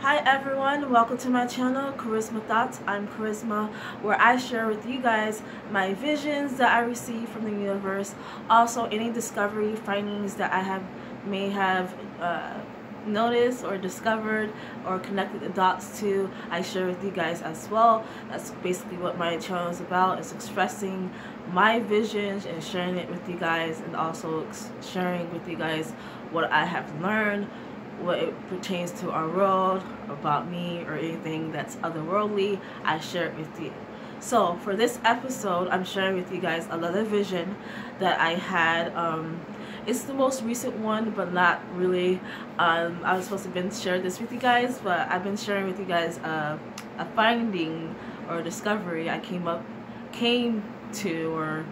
Hi everyone, welcome to my channel, Charisma Thoughts. I'm Charisma, where I share with you guys my visions that I receive from the universe, also any discovery findings that I have may have uh, noticed or discovered or connected the dots to, I share with you guys as well. That's basically what my channel is about, is expressing my visions and sharing it with you guys and also sharing with you guys what I have learned what it pertains to our world, about me, or anything that's otherworldly, I share it with you. So for this episode, I'm sharing with you guys another vision that I had. Um, it's the most recent one, but not really. Um, I was supposed to been share this with you guys, but I've been sharing with you guys uh, a finding or a discovery I came up, came to, or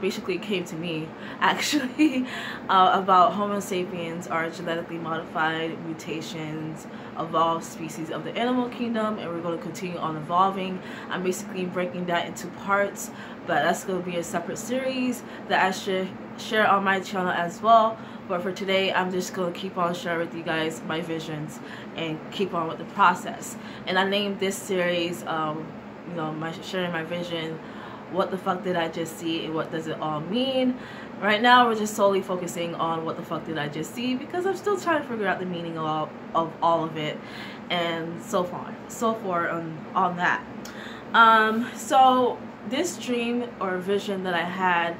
basically came to me actually uh, about Homo sapiens are genetically modified mutations evolved species of the animal kingdom and we're going to continue on evolving. I'm basically breaking that into parts but that's going to be a separate series that I should share on my channel as well but for today I'm just going to keep on sharing with you guys my visions and keep on with the process and I named this series um, you know my sharing my vision what the fuck did I just see and what does it all mean. Right now we're just solely focusing on what the fuck did I just see because I'm still trying to figure out the meaning of all of, all of it and so far, so far on, on that. Um, so this dream or vision that I had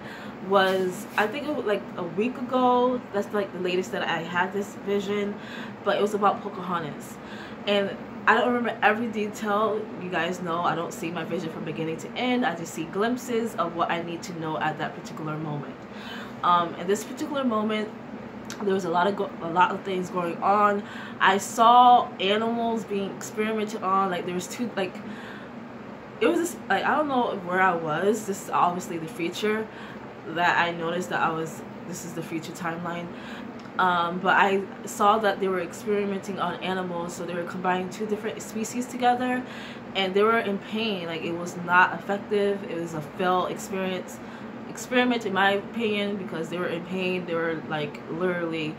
was I think it was like a week ago that's like the latest that I had this vision but it was about Pocahontas and I don't remember every detail. You guys know I don't see my vision from beginning to end. I just see glimpses of what I need to know at that particular moment. Um, in this particular moment, there was a lot of a lot of things going on. I saw animals being experimented on. Like there was two like it was just, like I don't know where I was. This is obviously the future that I noticed that I was. This is the future timeline. Um, but I saw that they were experimenting on animals, so they were combining two different species together, and they were in pain. Like it was not effective. It was a failed experience, experiment in my opinion, because they were in pain. They were like literally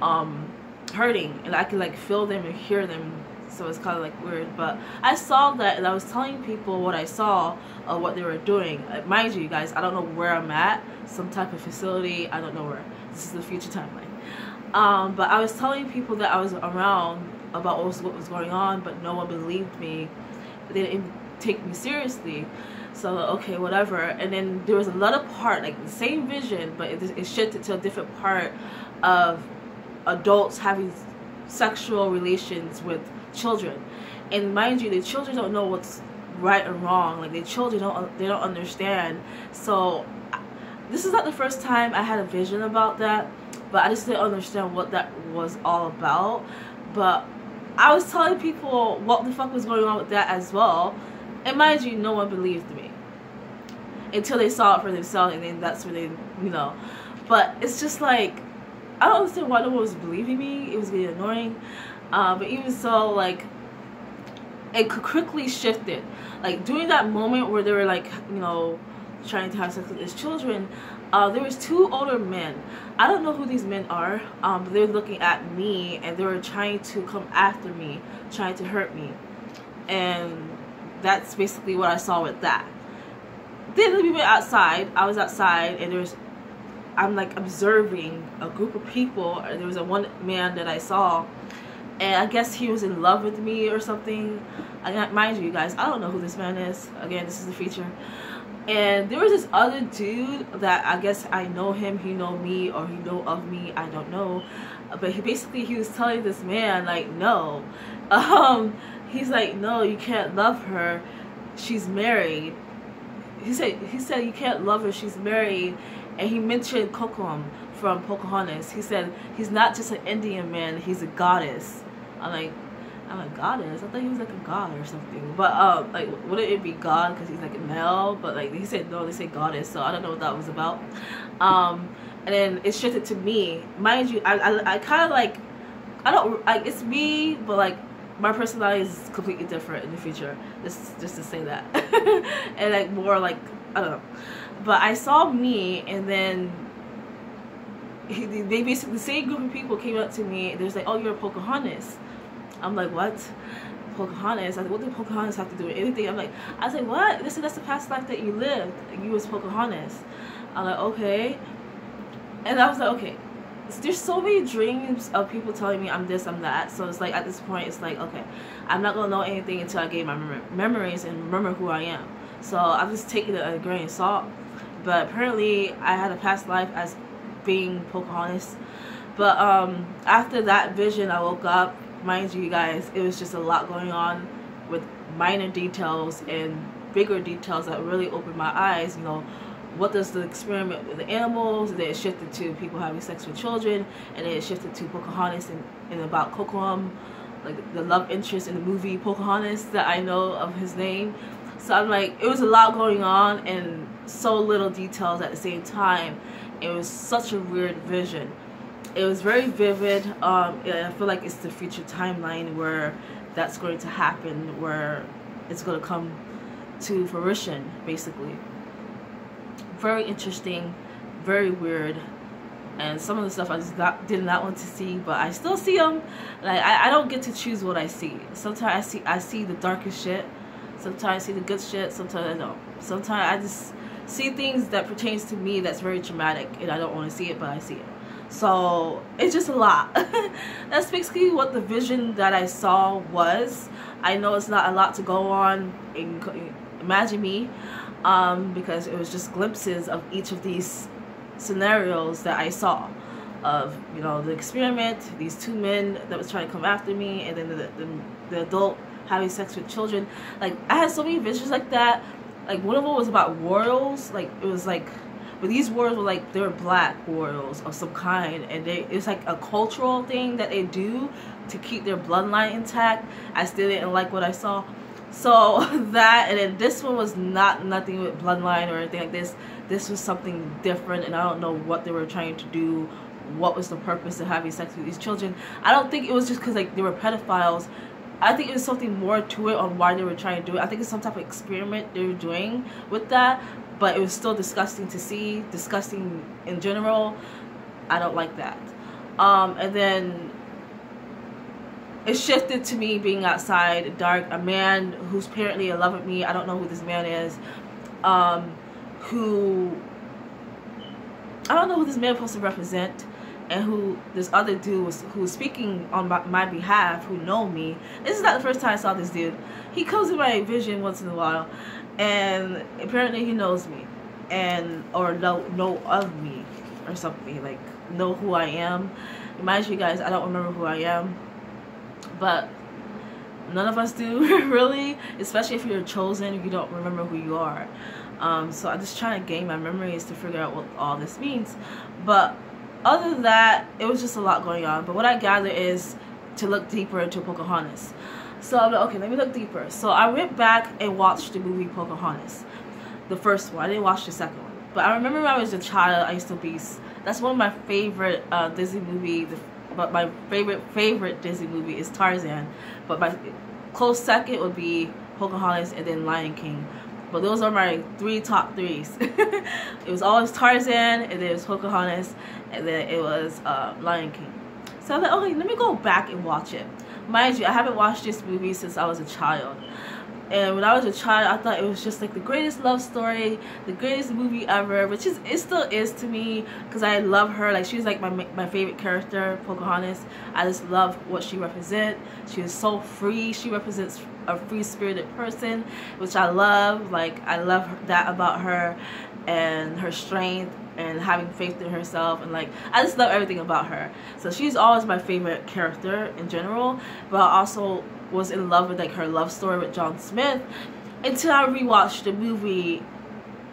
um, hurting, and I could like feel them and hear them. So it's kind of like weird, but I saw that, and I was telling people what I saw of what they were doing. Uh, mind you, guys, I don't know where I'm at. Some type of facility. I don't know where. This is the future timeline. Um, but I was telling people that I was around about what was, what was going on, but no one believed me. They didn't take me seriously. So okay, whatever. And then there was another part, like the same vision, but it, it shifted to a different part of adults having sexual relations with children. And mind you, the children don't know what's right or wrong. Like the children don't they don't understand. So this is not the first time I had a vision about that but I just didn't understand what that was all about. But I was telling people what the fuck was going on with that as well. And mind you, no one believed me. Until they saw it for themselves and then that's when they, you know. But it's just like, I don't understand why no one was believing me. It was getting annoying. Uh, but even so, like, it quickly shifted. Like, during that moment where they were like, you know, trying to have sex with his children, uh, there was two older men. I don't know who these men are, um, but they're looking at me and they were trying to come after me, trying to hurt me. And that's basically what I saw with that. Then we went outside. I was outside and there was, I'm like observing a group of people. There was a one man that I saw and I guess he was in love with me or something. I, mind you guys, I don't know who this man is. Again, this is the feature and there was this other dude that I guess I know him, he know me, or he know of me, I don't know. But he basically he was telling this man like no, um, he's like no, you can't love her, she's married. He said he said you can't love her, she's married, and he mentioned Kocoum from Pocahontas. He said he's not just an Indian man, he's a goddess. I'm like I'm a goddess. I thought he was like a god or something. But um, like, wouldn't it be God because he's like a male? But like they said no, they say goddess. So I don't know what that was about. Um, and then it shifted to me. Mind you, I I, I kind of like, I don't like it's me, but like my personality is completely different in the future. Just just to say that, and like more like I don't know. But I saw me, and then he, they basically the same group of people came up to me. There's like, oh, you're a Pocahontas I'm like, what? Pocahontas. I like, what did Pocahontas have to do with anything? I'm like, I was like, what? This is that's the past life that you lived. You was Pocahontas. I'm like, okay. And I was like, okay. There's so many dreams of people telling me I'm this, I'm that. So it's like at this point, it's like, okay, I'm not gonna know anything until I gain my mem memories and remember who I am. So I'm just taking it a grain of salt. But apparently, I had a past life as being Pocahontas. But um, after that vision, I woke up mind you you guys it was just a lot going on with minor details and bigger details that really opened my eyes you know what does the experiment with the animals and then it shifted to people having sex with children and then it shifted to Pocahontas and, and about Kocoum like the love interest in the movie Pocahontas that I know of his name. So I'm like it was a lot going on and so little details at the same time. It was such a weird vision it was very vivid. Um, I feel like it's the future timeline where that's going to happen, where it's going to come to fruition, basically. Very interesting, very weird, and some of the stuff I just got, did not want to see, but I still see them. Like I, I don't get to choose what I see. Sometimes I see I see the darkest shit. Sometimes I see the good shit. Sometimes I don't. Sometimes I just see things that pertains to me that's very traumatic, and I don't want to see it, but I see it. So it's just a lot. That's basically what the vision that I saw was. I know it's not a lot to go on. In, imagine me, um, because it was just glimpses of each of these scenarios that I saw of you know the experiment, these two men that was trying to come after me, and then the, the, the adult having sex with children. Like I had so many visions like that. Like one of them was about royals. Like it was like but these warriors were like they were black warriors of some kind, and they it's like a cultural thing that they do to keep their bloodline intact. I still didn't like what I saw. So that and then this one was not nothing with bloodline or anything like this. This was something different, and I don't know what they were trying to do. What was the purpose of having sex with these children? I don't think it was just because like they were pedophiles. I think it was something more to it on why they were trying to do it. I think it's some type of experiment they were doing with that but it was still disgusting to see disgusting in general. I don't like that. Um, and then it shifted to me being outside dark a man who's apparently in love with me. I don't know who this man is. Um, who i don't know who this man is supposed to represent and who this other dude was who was speaking on my, my, behalf who know me. This is not the first time i saw this dude. He comes in my vision once in a while and apparently he knows me and or know know of me or something like know who I am. Imagine you guys, I don't remember who I am, but none of us do really, especially if you're chosen, you don't remember who you are. Um, so I'm just trying to gain my memories to figure out what all this means. But other than that, it was just a lot going on. But what I gather is to look deeper into Pocahontas. So I'm like, okay, let me look deeper. So I went back and watched the movie Pocahontas. The first one. I didn't watch the second one. But I remember when I was a child, I used to be... That's one of my favorite uh, Disney movie. but my favorite, favorite Disney movie is Tarzan. But my close second would be Pocahontas and then Lion King. But those are my three top threes. it was always Tarzan, and then it was Pocahontas, and then it was uh, Lion King. So I was like, okay, let me go back and watch it mind you, I haven't watched this movie since I was a child. And when I was a child, I thought it was just like the greatest love story, the greatest movie ever, which is it still is to me because I love her. Like she's like my my favorite character, Pocahontas. I just love what she represents. She is so free. She represents a free spirited person, which I love. Like I love that about her and her strength and having faith in herself and like I just love everything about her. So she's always my favorite character in general, but I also was in love with like her love story with John Smith until I rewatched the movie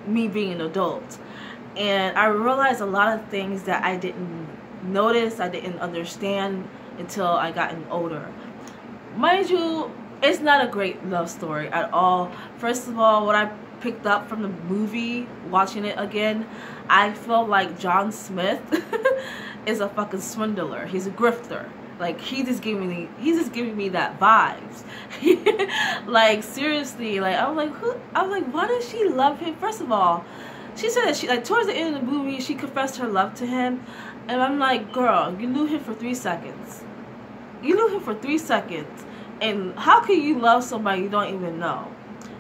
me being an adult. And I realized a lot of things that I didn't notice, I didn't understand until I gotten older. Mind you, it's not a great love story at all. First of all, what I picked up from the movie, watching it again, I felt like John Smith is a fucking swindler. He's a grifter. Like he just giving me, he's just giving me that vibes. like seriously, like I was like, who? I was like, why does she love him? First of all, she said that she like towards the end of the movie, she confessed her love to him, and I'm like, girl, you knew him for three seconds. you knew him for three seconds, and how can you love somebody you don't even know?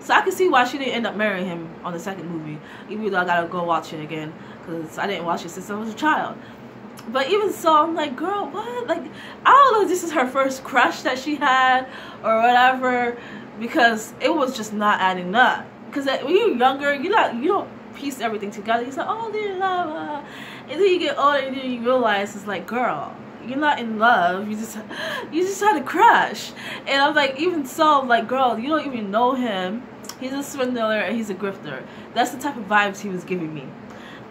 So I can see why she didn't end up marrying him on the second movie, even though I gotta go watch it again because I didn't watch it since I was a child. But even so, I'm like, girl, what? Like, I don't know if this is her first crush that she had or whatever, because it was just not adding up. Because when you're younger, you're not you don't piece everything together. You say, oh, in love, and then you get older and then you realize it's like, girl, you're not in love. You just you just had a crush, and I'm like, even so, like, girl, you don't even know him. He's a swindler and he's a grifter. That's the type of vibes he was giving me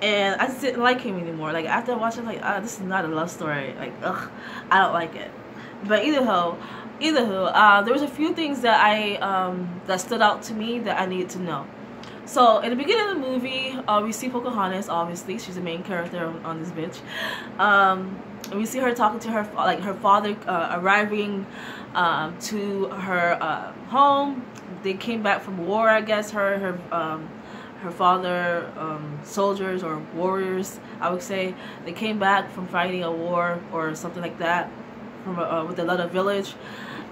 and I just didn't like him anymore. Like after watching, like, oh, this is not a love story. Like, ugh, I don't like it. But either ho, either who, uh, there was a few things that I um, that stood out to me that I needed to know. So in the beginning of the movie, uh, we see Pocahontas. Obviously, she's the main character on, on this bitch. Um, and we see her talking to her like her father uh, arriving um, to her uh, home. They came back from war, I guess. Her her um, her father, um, soldiers or warriors, I would say, they came back from fighting a war or something like that from uh, with another village.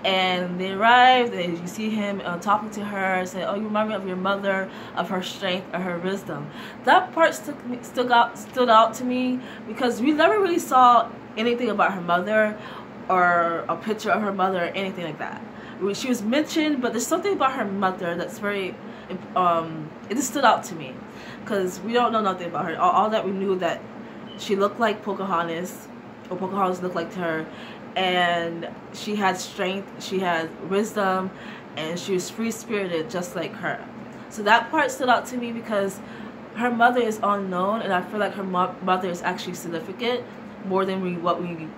And they arrived, and you see him uh, talking to her, say, "Oh, you remind me of your mother, of her strength, of her wisdom." That part stuck stood out, stood out to me because we never really saw anything about her mother, or a picture of her mother, or anything like that. She was mentioned, but there's something about her mother that's very um, it just stood out to me because we don't know nothing about her. All, all, that we knew that she looked like Pocahontas, or Pocahontas looked like to her, and she had strength, she had wisdom, and she was free spirited just like her. So that part stood out to me because her mother is unknown, and I feel like her mo mother is actually significant more than we what we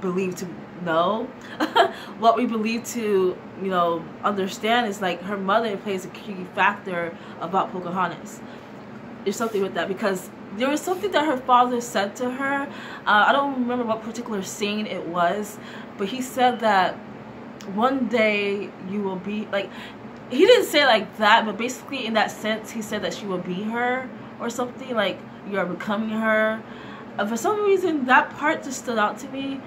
believe to know. what we believe to, you know, understand is like her mother plays a key factor about Pocahontas. There's something with that because there was something that her father said to her. Uh, I don't remember what particular scene it was, but he said that one day you will be like he didn't say like that, but basically in that sense he said that she will be her or something like you are becoming her. Uh, for some reason that part just stood out to me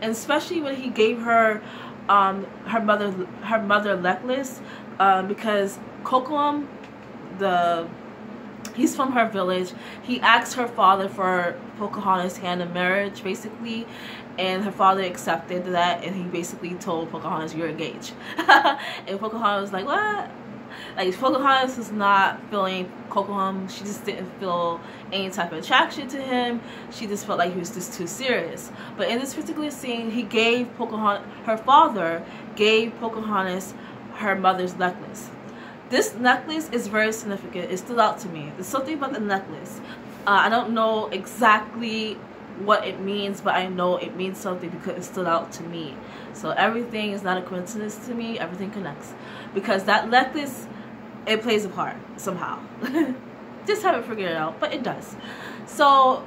and especially when he gave her um, her mother her mother necklace um, because Kocoum, the he's from her village. He asked her father for Pocahontas' hand in marriage, basically, and her father accepted that, and he basically told Pocahontas, "You're engaged." and Pocahontas was like, "What?" Like Pocahontas was not feeling Kocoum. She just didn't feel any type of attraction to him. She just felt like he was just too serious. But in this particular scene, he gave Pocahontas, her father gave Pocahontas her mother's necklace. This necklace is very significant. It stood out to me. There's something about the necklace. Uh, I don't know exactly what it means, but I know it means something because it stood out to me. So everything is not a coincidence to me. Everything connects because that necklace it plays a part somehow. Just haven't figured it out, but it does. So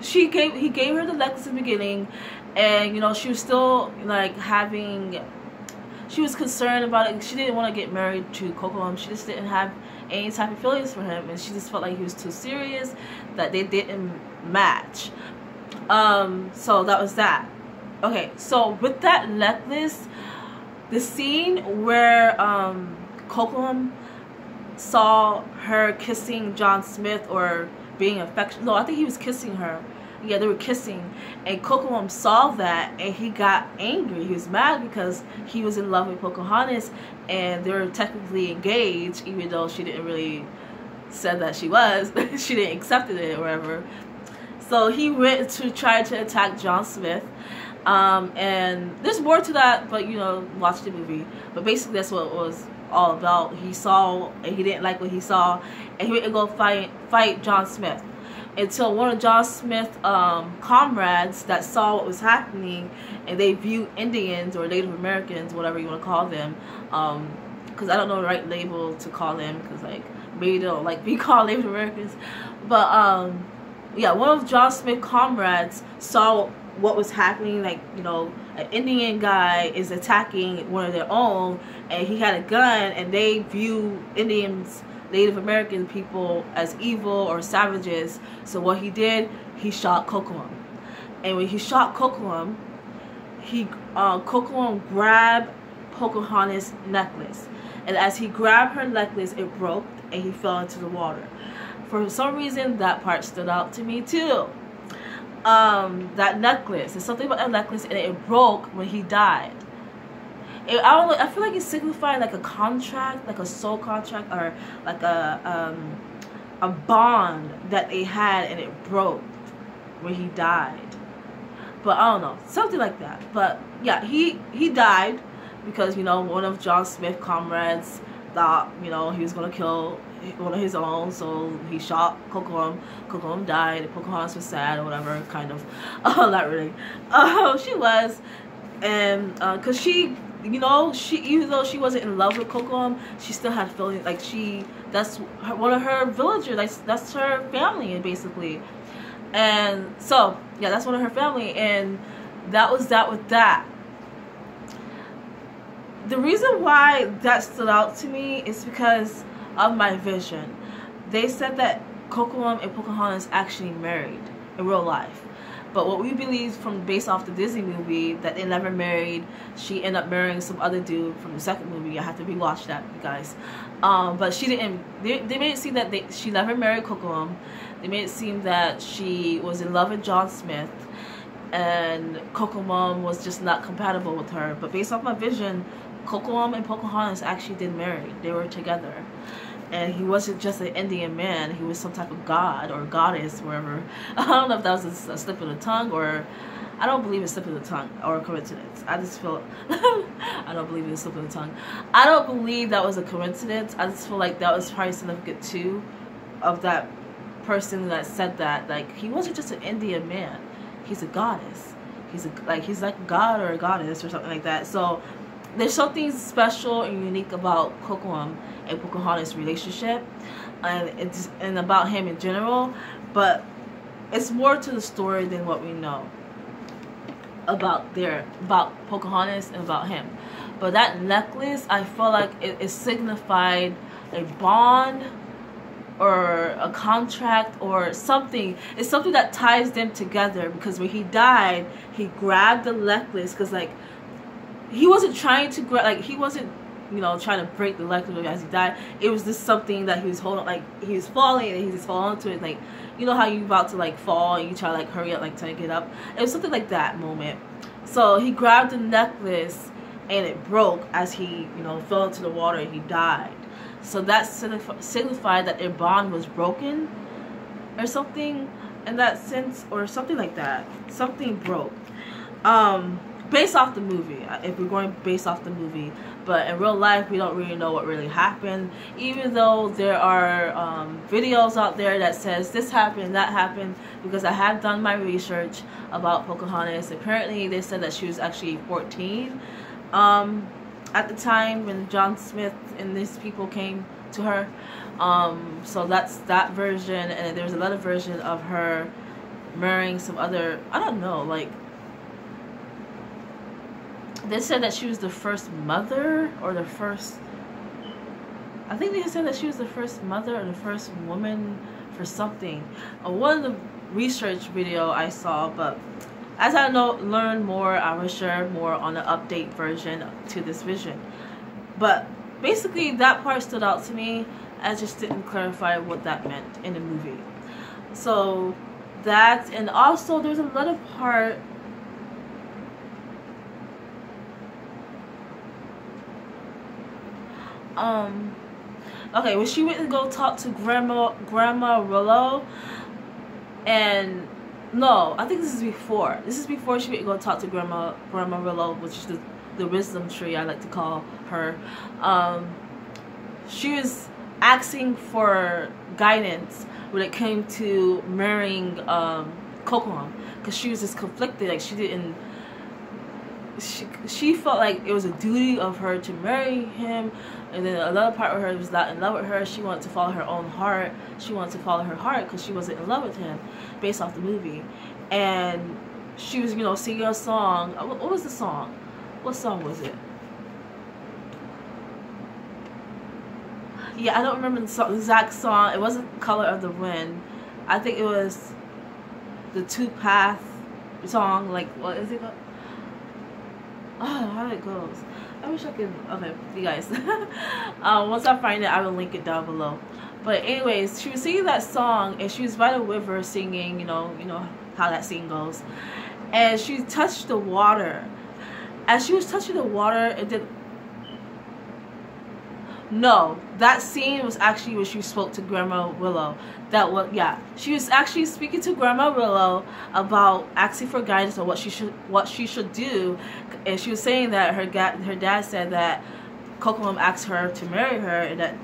she gave he gave her the necklace in the beginning, and you know she was still like having. She was concerned about it. She didn't want to get married to Kocoum. She just didn't have any type of feelings for him, and she just felt like he was too serious. That they didn't match. Um, so that was that. Okay, so with that necklace, the scene where um, Kocoum saw her kissing John Smith or being affectionate. No, I think he was kissing her. Yeah, they were kissing. And Kocoum saw that and he got angry. He was mad because he was in love with Pocahontas and they were technically engaged even though she didn't really said that she was. she didn't accept it or whatever. So he went to try to attack John Smith. Um, and there's more to that, but you know, watch the movie. But basically, that's what it was all about. He saw and he didn't like what he saw, and he went to go fight fight John Smith. Until one of John Smith's um, comrades that saw what was happening, and they viewed Indians or Native Americans, whatever you want to call them, because um, I don't know the right label to call them, because like maybe they don't like be called Native Americans, but um, yeah, one of John Smith's comrades saw what was happening, like you know an Indian guy is attacking one of their own and he had a gun and they view Indians, Native American people as evil or savages. So what he did, he shot Kocoum. And when he shot Kocoum, he uh, Kocoum grabbed Pocahontas' necklace, and as he grabbed her necklace, it broke and he fell into the water. For some reason, that part stood out to me too. Um, that necklace, there's something about that necklace, and it broke when he died. I don't I feel like it signified like a contract, like a soul contract, or like a um, a bond that they had, and it broke when he died. But I don't know, something like that. But yeah, he he died because you know one of John Smith's comrades thought you know he was gonna kill one of his own, so he shot Kocoum. Kocoum died. Pocahontas was sad or whatever, kind of. Uh, not really. Uh, she was, and because uh, she, you know, she even though she wasn't in love with Kocoum, she still had feelings. Like she, that's her, one of her villagers. That's that's her family, basically. And so yeah, that's one of her family, and that was that with that the reason why that stood out to me is because of my vision. They said that Kocoum and Pocahontas actually married in real life. But what we believe from based off the Disney movie that they never married, she ended up marrying some other dude from the second movie. I have to rewatch that, you guys. Um, but she didn't. They, they made it seem that they, she never married Kocoum. They made it seem that she was in love with John Smith, and Kocoum was just not compatible with her. But based off my vision, Kocoum and Pocahontas actually did marry. They were together. And he wasn't just an Indian man. He was some type of god or goddess, wherever. I don't know if that was a, a slip of the tongue or... I don't believe it's slip of the tongue or a coincidence. I just feel... I don't believe it's slip of the tongue. I don't believe that was a coincidence. I just feel like that was probably significant too of that person that said that. Like, he wasn't just an Indian man. He's a goddess. He's a, like he's like a god or a goddess or something like that. So there's something special and unique about Kocoum and Pocahontas' relationship, and it's and about him in general. But it's more to the story than what we know about their about Pocahontas and about him. But that necklace, I feel like it, it signified a bond or a contract or something. It's something that ties them together because when he died, he grabbed the necklace because like he wasn't trying to grab like he wasn't you know trying to break the electric as he died. It was just something that he was holding like he was falling and he just falling onto it. Like you know how you about to like fall and you try to like hurry up like to get up? It was something like that moment. So he grabbed the necklace and it broke as he you know fell into the water and he died. So that signified that their bond was broken or something in that sense or something like that. Something broke. Um based off the movie. Uh, if we're going based off the movie but in real life we don't really know what really happened. Even though there are um, videos out there that says this happened that happened because I have done my research about Pocahontas apparently they said that she was actually 14 um, at the time when John Smith and these people came to her um, so that's that version and there's another version of her marrying some other I don't know like they said that she was the first mother or the first I think they said that she was the first mother or the first woman for something. Uh, one of the research video I saw, but as I know, learn more, I will share more on the update version to this vision. But basically, that part stood out to me. I just didn't clarify what that meant in the movie. So that, and also there's another part um okay when she went to go talk to grandma grandma Willow and no I think this is before. This is before she went to go talk to grandma grandma Willow which is the, the wisdom tree I like to call her. Um she was asking for guidance when it came to marrying um Kocoum because she was just conflicted like she didn't she, she felt like it was a duty of her to marry him and then another part of her was not in love with her. She wanted to follow her own heart. She wanted to follow her heart because she wasn't in love with him based off the movie. And she was you know singing a song. Uh, what was the song? What song was it? Yeah I don't remember the, song, exact song. It wasn't Color of the Wind. I think it was the two path song like what is it called? oh how it goes. I wish I could okay you guys. Um, once I find it I will link it down below. But anyways she was singing that song and she was by the river singing you know you know how that scene goes. And she touched the water. As she was touching the water it did no, that scene was actually when she spoke to Grandma Willow. That was yeah, she was actually speaking to Grandma Willow about asking for guidance on what she should what she should do, and she was saying that her dad her dad said that Kocoum asked her to marry her and that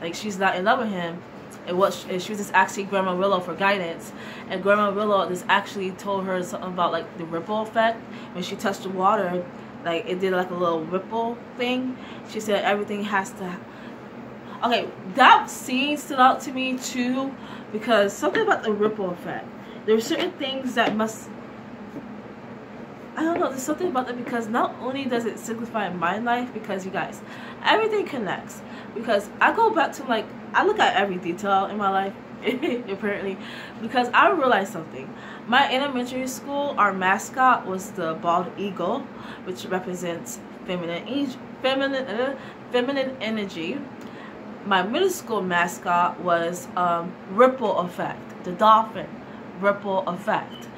like she's not in love with him. And what she, and she was just asking Grandma Willow for guidance, and Grandma Willow just actually told her something about like the ripple effect when she touched the water like it did like a little ripple thing she said everything has to okay that scene stood out to me too because something about the ripple effect there are certain things that must I don't know, there's something about that because not only does it signify my life, because you guys, everything connects. Because I go back to like, I look at every detail in my life apparently because I realized something. My elementary school, our mascot was the bald eagle, which represents feminine feminine uh, feminine energy. My middle school mascot was um, Ripple Effect, the dolphin, Ripple Effect.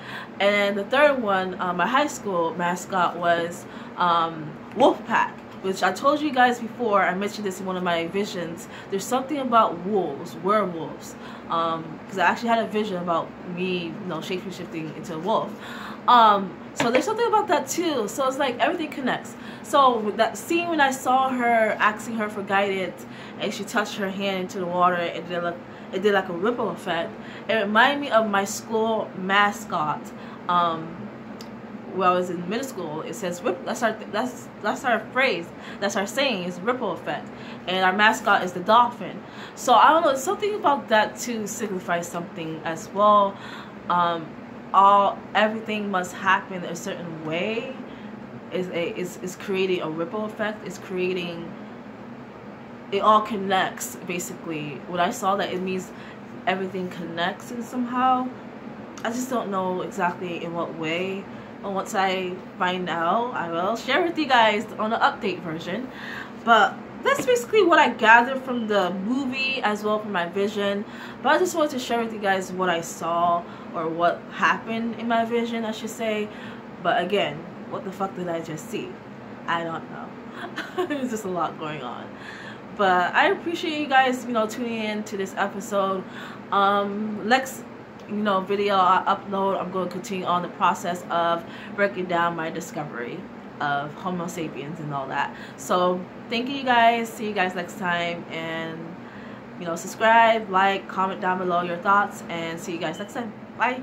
And the third one, uh, my high school mascot was um, Wolfpack which I told you guys before, I mentioned this in one of my visions, there's something about wolves, werewolves, because um, I actually had a vision about me, you know, shaping shifting into a wolf. Um, so there's something about that too. So it's like everything connects. So that scene when I saw her asking her for guidance and she touched her hand into the water and did like, it did like a ripple effect. It reminded me of my school mascot. Um, when I was in middle school, it says. That's our that's that's our phrase. That's our saying is ripple effect, and our mascot is the dolphin. So I don't know. Something about that too signifies something as well. Um, all everything must happen a certain way. Is a is is creating a ripple effect. It's creating. It all connects basically. When I saw that, it means everything connects and somehow. I just don't know exactly in what way once I find out, I will share with you guys on the update version. But that's basically what I gathered from the movie as well from my vision. But I just wanted to share with you guys what I saw or what happened in my vision, I should say. But again, what the fuck did I just see? I don't know. There's just a lot going on. But I appreciate you guys, you know, tuning in to this episode. Um, let's you know video I upload I'm going to continue on the process of breaking down my discovery of homo sapiens and all that. So thank you guys. See you guys next time. And you know subscribe like comment down below your thoughts. And see you guys next time. Bye